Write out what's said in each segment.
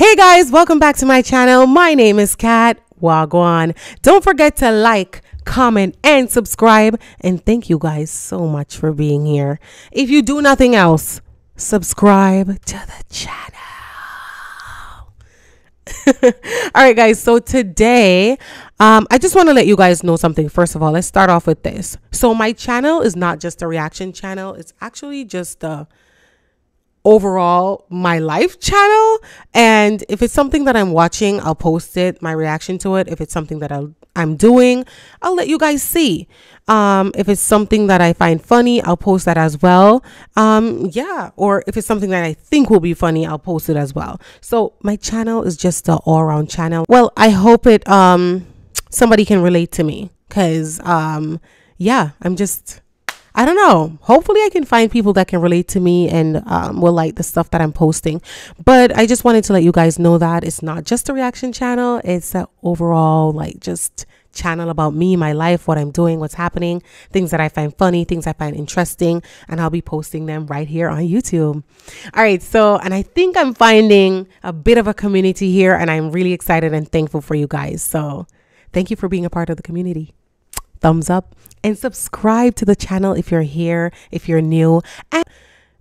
Hey guys, welcome back to my channel. My name is Kat Wagwan. Don't forget to like, comment, and subscribe. And thank you guys so much for being here. If you do nothing else, subscribe to the channel. All right, guys. So today, um, I just want to let you guys know something. First of all, let's start off with this. So my channel is not just a reaction channel. It's actually just a overall my life channel. And if it's something that i'm watching i'll post it my reaction to it. If it's something that i am doing i'll let you guys see. Um, if it's something that i find funny i'll post that as well. Um, yeah or if it's something that i think will be funny i'll post it as well. So my channel is just an all-around channel. Well i hope it um somebody can relate to me because um yeah i'm just I don't know. Hopefully, I can find people that can relate to me and um, will like the stuff that I'm posting. But I just wanted to let you guys know that it's not just a reaction channel, it's an overall, like, just channel about me, my life, what I'm doing, what's happening, things that I find funny, things I find interesting, and I'll be posting them right here on YouTube. All right, so, and I think I'm finding a bit of a community here, and I'm really excited and thankful for you guys. So, thank you for being a part of the community thumbs up and subscribe to the channel if you're here, if you're new. And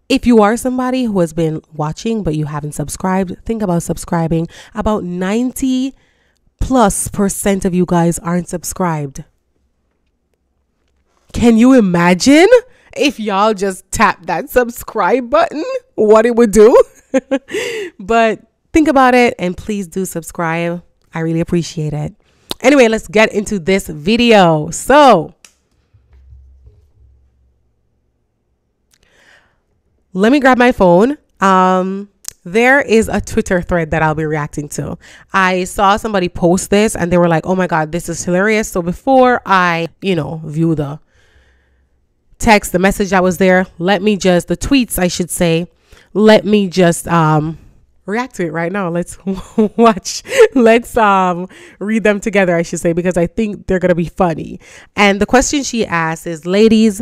if you are somebody who has been watching but you haven't subscribed, think about subscribing. About 90 plus percent of you guys aren't subscribed. Can you imagine if y'all just tap that subscribe button? What it would do? but think about it and please do subscribe. I really appreciate it. Anyway, let's get into this video. So, let me grab my phone. Um, there is a Twitter thread that I'll be reacting to. I saw somebody post this and they were like, oh my God, this is hilarious. So before I, you know, view the text, the message that was there, let me just, the tweets, I should say, let me just, um, react to it right now. Let's watch. Let's um read them together, I should say, because I think they're gonna be funny. And the question she asks is, ladies,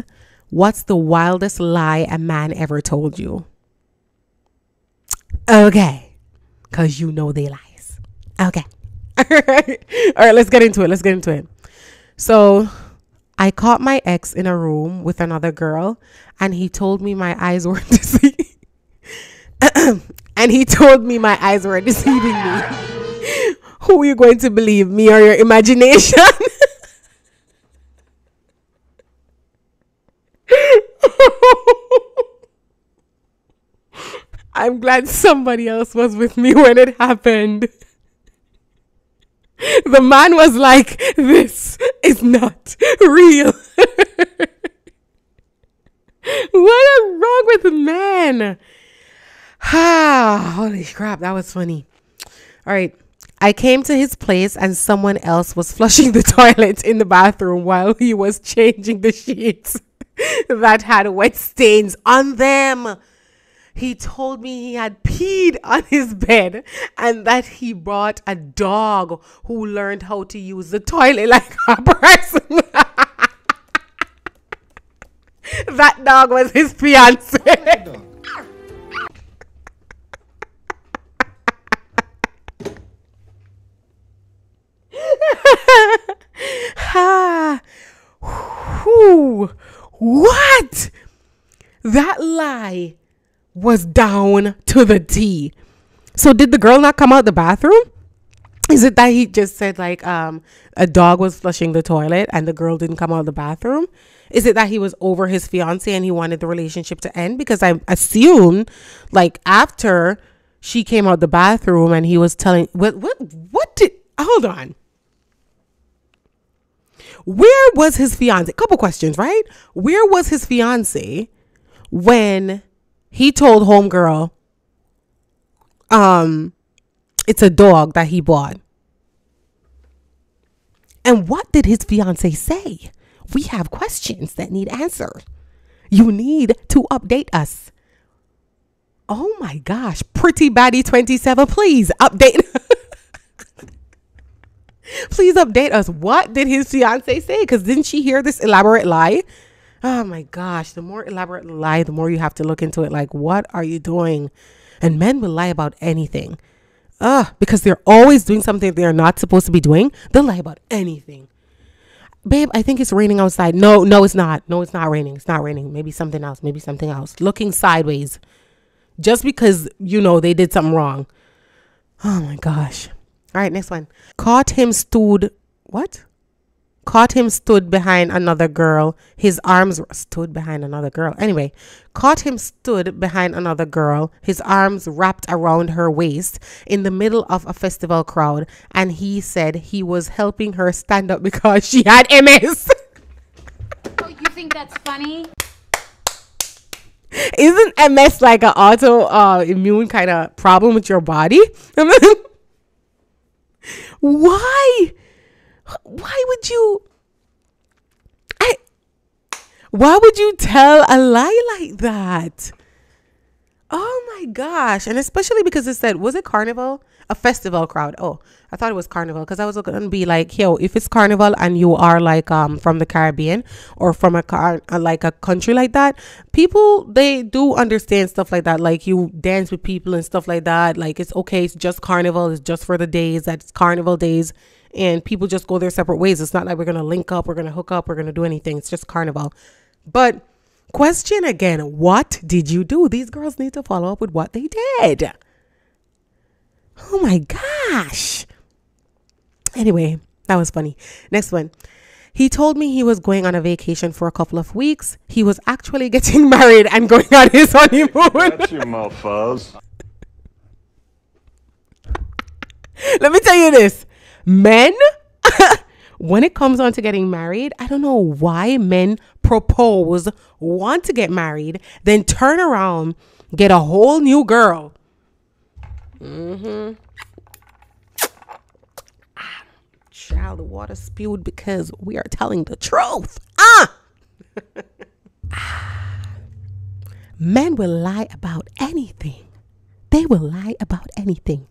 what's the wildest lie a man ever told you? Okay. Cause you know they lies. Okay. All right. All right, let's get into it. Let's get into it. So I caught my ex in a room with another girl, and he told me my eyes weren't deceiving. And he told me my eyes were deceiving me. Who are you going to believe, me or your imagination? I'm glad somebody else was with me when it happened. The man was like, This is not real. what is wrong with men? Ah, holy crap, that was funny. All right. I came to his place and someone else was flushing the toilet in the bathroom while he was changing the sheets that had wet stains on them. He told me he had peed on his bed and that he brought a dog who learned how to use the toilet like a person. that dog was his fiance. ha. Whew. What? That lie was down to the T. So did the girl not come out the bathroom? Is it that he just said like um a dog was flushing the toilet and the girl didn't come out of the bathroom? Is it that he was over his fiance and he wanted the relationship to end? Because I assume like after she came out the bathroom and he was telling what what what did hold on. Where was his fiance? Couple questions, right? Where was his fiance when he told homegirl um it's a dog that he bought? And what did his fiance say? We have questions that need answered. You need to update us. Oh my gosh, pretty baddie 27, please update. Please update us. What did his fiance say? Because didn't she hear this elaborate lie? Oh my gosh. The more elaborate lie, the more you have to look into it. Like, what are you doing? And men will lie about anything. Ugh, because they're always doing something they're not supposed to be doing. They'll lie about anything. Babe, I think it's raining outside. No, no, it's not. No, it's not raining. It's not raining. Maybe something else. Maybe something else. Looking sideways. Just because, you know, they did something wrong. Oh my gosh. All right, next one. Caught him stood. What? Caught him stood behind another girl. His arms stood behind another girl. Anyway, caught him stood behind another girl, his arms wrapped around her waist in the middle of a festival crowd. And he said he was helping her stand up because she had MS. oh, you think that's funny? Isn't MS like an auto uh, immune kind of problem with your body? Why? Why would you I why would you tell a lie like that? Oh my gosh. And especially because it said, was it carnival? A festival crowd. Oh, I thought it was carnival because I was going to be like, yo, if it's carnival and you are like um from the Caribbean or from a car like a country like that, people they do understand stuff like that. Like you dance with people and stuff like that. Like it's okay, it's just carnival, it's just for the days that's carnival days and people just go their separate ways. It's not like we're going to link up, we're going to hook up, we're going to do anything. It's just carnival. But question again, what did you do? These girls need to follow up with what they did. Oh my gosh. Anyway, that was funny. Next one. He told me he was going on a vacation for a couple of weeks. He was actually getting married and going on his honeymoon. That's your mouth, Let me tell you this men when it comes on to getting married, I don't know why men propose, want to get married, then turn around, get a whole new girl. Mm-hmm. Ah, child, the water spewed because we are telling the truth. Ah! Men will lie about anything. They will lie about anything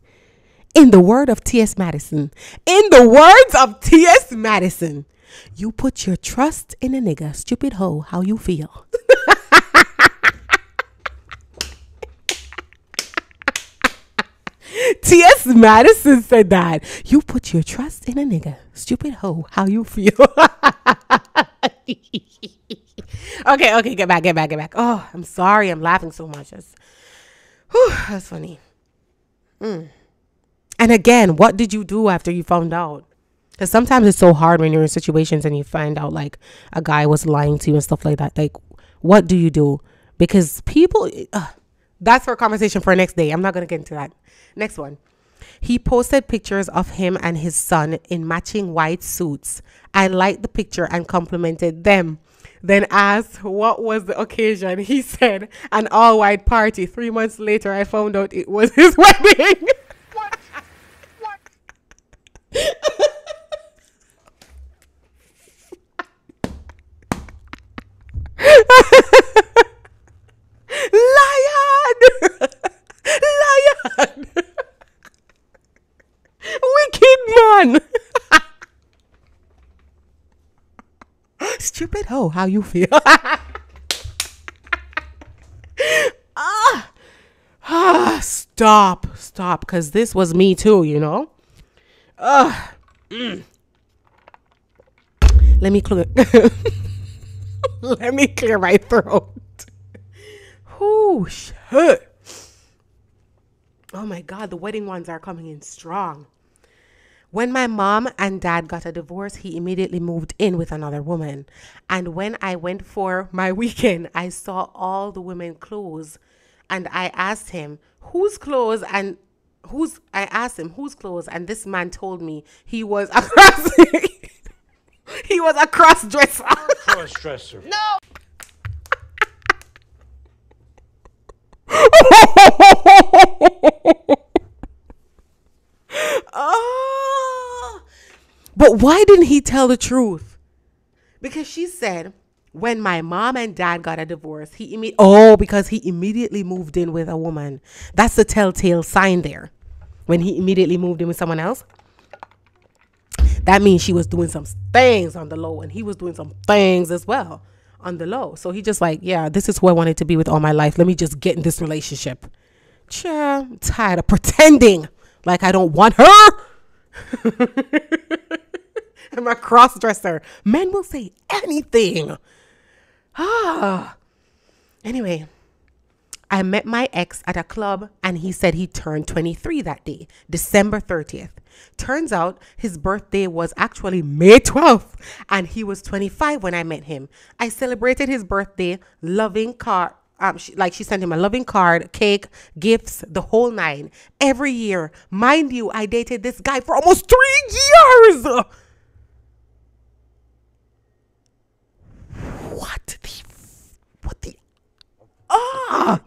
in the word of T.S. Madison, in the words of T.S. Madison, you put your trust in a nigga, stupid hoe, how you feel. T.S. Madison said that. You put your trust in a nigga, stupid hoe, how you feel. okay, okay, get back, get back, get back. Oh, I'm sorry, I'm laughing so much. That's, whew, that's funny. Mm. And again, what did you do after you found out? Because sometimes it's so hard when you're in situations and you find out like a guy was lying to you and stuff like that. Like, what do you do? Because people, uh, that's for a conversation for next day. I'm not going to get into that. Next one. He posted pictures of him and his son in matching white suits. I liked the picture and complimented them. Then asked what was the occasion. He said, an all white party. Three months later, I found out it was his wedding. Hoe, how you feel? ah, ah, stop, stop, because this was me too, you know? Ugh. Mm. Let me clear. Let me clear my throat. Whoo, shit. Oh my God, the wedding ones are coming in strong. When my mom and dad got a divorce, he immediately moved in with another woman. And when I went for my weekend, I saw all the women clothes and I asked him, whose clothes and who's I asked him whose clothes and this man told me he was a cross he was a cross dresser. Cross dresser. No. oh. But why didn't he tell the truth? Because she said when my mom and dad got a divorce, he imme- oh because he immediately moved in with a woman. That's the telltale sign there. When he immediately moved in with someone else, that means she was doing some things on the low, and he was doing some things as well on the low. So he just like, yeah, this is who I wanted to be with all my life. Let me just get in this relationship. Cha, I'm tired of pretending Like I don't want her. I'm a cross dresser. Men will say anything. Ah. Anyway, I met my ex at a club and he said he turned 23 that day, December 30th. Turns out his birthday was actually May 12th and he was 25 when I met him. I celebrated his birthday, loving card. Um, she, like she sent him a loving card, cake, gifts, the whole nine. Every year, mind you, I dated this guy for almost three years. What the? What the? Ah!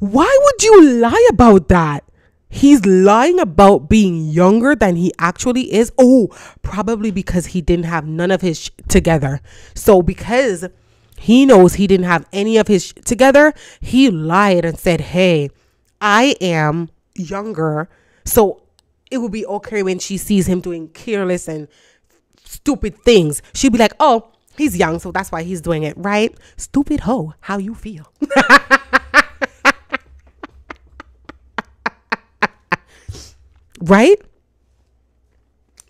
Why would you lie about that? He's lying about being younger than he actually is. Oh, probably because he didn't have none of his together. So because he knows he didn't have any of his together, he lied and said, "Hey, I am younger." So it would be okay when she sees him doing careless and stupid things. She'd be like, "Oh, he's young, so that's why he's doing it, right?" Stupid hoe, how you feel? right?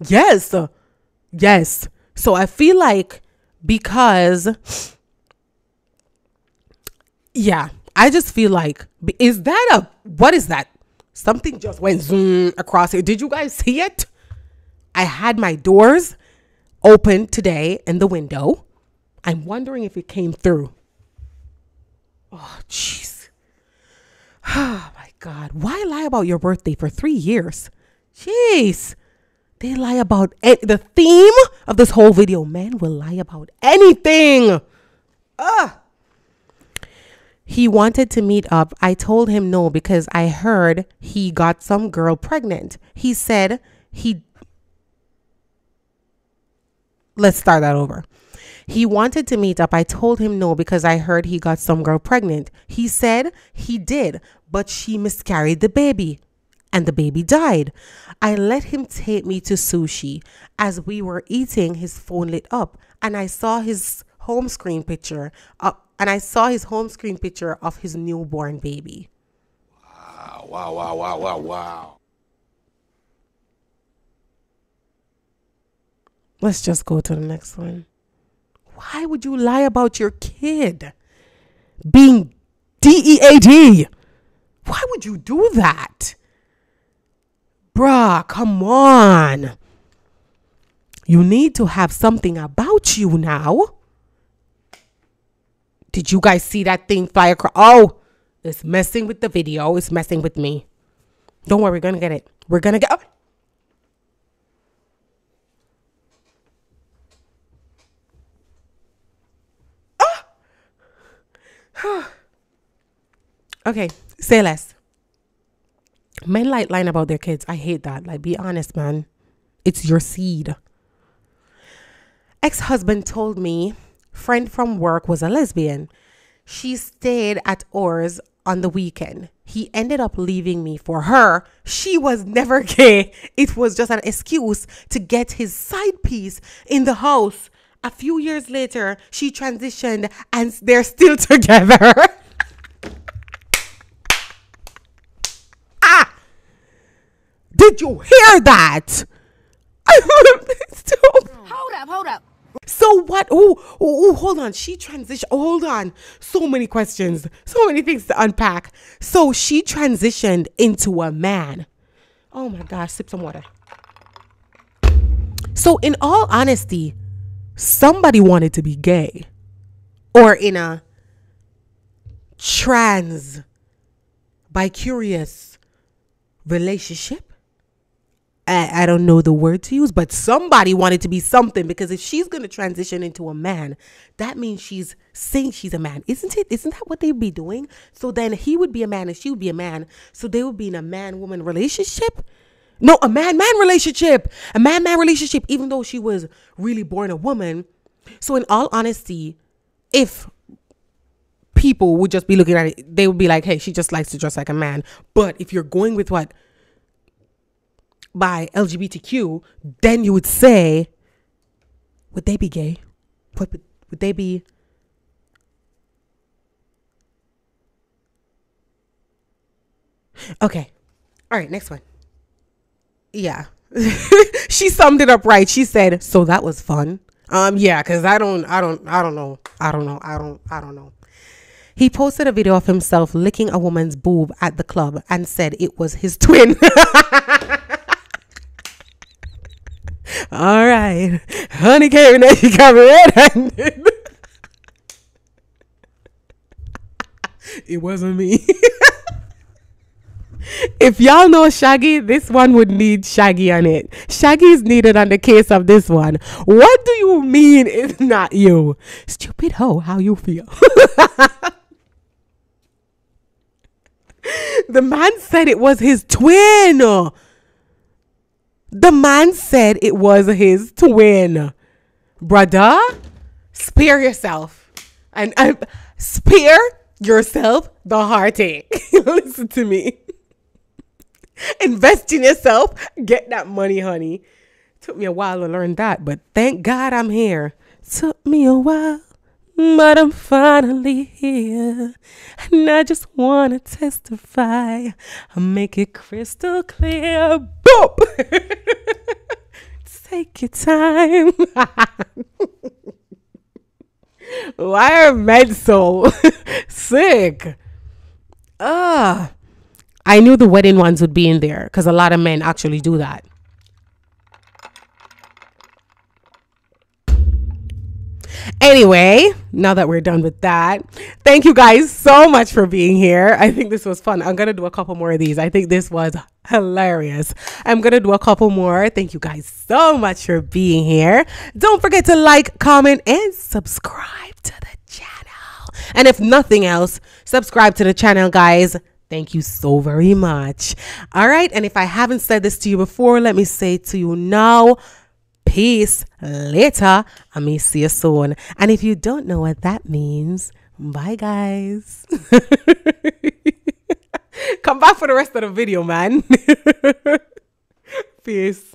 Yes. Yes. So I feel like because yeah, I just feel like is that a what is that? Something just went zoom across here. Did you guys see it? I had my doors open today in the window. I'm wondering if it came through. Oh, jeez. Oh my God. Why lie about your birthday for three years? Jeez. They lie about the theme of this whole video. Men will lie about anything. Ugh. He wanted to meet up. I told him no because I heard he got some girl pregnant. He said he. Let's start that over. He wanted to meet up. I told him no because I heard he got some girl pregnant. He said he did, but she miscarried the baby and the baby died. I let him take me to sushi. As we were eating, his phone lit up and I saw his home screen picture up and I saw his home screen picture of his newborn baby. Wow, wow, wow, wow, wow, wow. Let's just go to the next one. Why would you lie about your kid being DEAD? Why would you do that? Bruh, come on. You need to have something about you now. Did you guys see that thing fly across? Oh, it's messing with the video. It's messing with me. Don't worry, we're gonna get it. We're gonna get. Oh. Okay, say less. Men like lying about their kids. I hate that. Like, be honest, man. It's your seed. Ex husband told me friend from work was a lesbian. She stayed at ours on the weekend. He ended up leaving me for her. She was never gay. It was just an excuse to get his side piece in the house. A few years later, she transitioned and they're still together. ah! Did you hear that? Hold up, hold up. So what? Oh, oh, oh, hold on. She transitioned. Oh, hold on. So many questions. So many things to unpack. So she transitioned into a man. Oh my gosh, sip some water. So in all honesty, somebody wanted to be gay or in a trans bicurious relationship. I, I don't know the word to use, but somebody wanted to be something because if she's going to transition into a man, that means she's saying she's a man, isn't it? Isn't that what they'd be doing? So then he would be a man and she would be a man. So they would be in a man woman relationship. No, a man man relationship, a man man relationship, even though she was really born a woman. So, in all honesty, if people would just be looking at it, they would be like, hey, she just likes to dress like a man. But if you're going with what by LGBTQ, then you would say, would they be gay? Would, would they be? Okay. All right, next one. yeah. she summed it up right. She said, "So that was fun." Um, yeah, cause I don't, I don't, I don't know, I don't know, I don't, I don't know. He posted a video of himself licking a woman's boob at the club and said it was his twin. All right, honey came in and she got red-handed. it wasn't me. if y'all know Shaggy, this one would need Shaggy on it. Shaggy's needed on the case of this one. What do you mean it's not you? Stupid hoe, how you feel? the man said it was his twin. The man said it was his twin. Brother, spare yourself. And spare yourself the heartache. Listen to me. Invest in yourself. Get that money, honey. Took me a while to learn that, but thank God I'm here. Took me a while, but I'm finally here. And I just want to testify. I make it crystal clear. Boop! Take your time. Why are men so sick? Ah. I knew the wedding ones would be in there because a lot of men actually do that. Anyway, now that we're done with that, thank you guys so much for being here. I think this was fun. I'm going to do a couple more of these. I think this was hilarious. I'm going to do a couple more. Thank you guys so much for being here. Don't forget to like, comment, and subscribe to the channel. And if nothing else, subscribe to the channel, guys. Thank you so very much. All right. And if I haven't said this to you before, let me say to you now. Peace later. I may see you soon. And if you don't know what that means, bye, guys. Come back for the rest of the video, man. Peace.